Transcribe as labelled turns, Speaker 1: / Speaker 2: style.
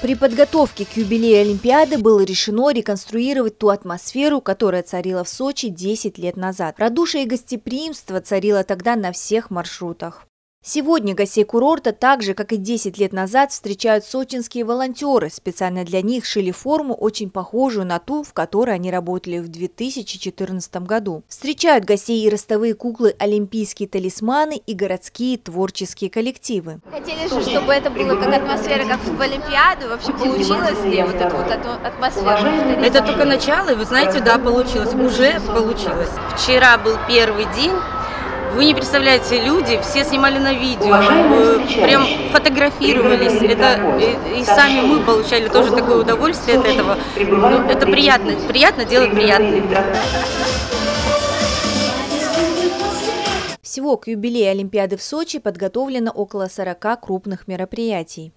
Speaker 1: При подготовке к юбилею Олимпиады было решено реконструировать ту атмосферу, которая царила в Сочи 10 лет назад. Радушие и гостеприимство царило тогда на всех маршрутах. Сегодня гостей курорта, так же, как и 10 лет назад, встречают сочинские волонтеры. Специально для них шили форму, очень похожую на ту, в которой они работали в 2014 году. Встречают гостей и ростовые куклы, олимпийские талисманы и городские творческие коллективы.
Speaker 2: Хотели же, чтобы это было как атмосфера, как в Олимпиаду. Вообще получилось ли вот эту вот атмосферу?
Speaker 3: Это только начало, и вы знаете, да, получилось. Уже получилось. Вчера был первый день вы не представляете, люди все снимали на видео, э, прям фотографировались. Это и, и сами мы получали тоже такое удовольствие от этого. Ну, это приятно, приятно делать приятное.
Speaker 1: Всего к юбилею Олимпиады в Сочи подготовлено около 40 крупных мероприятий.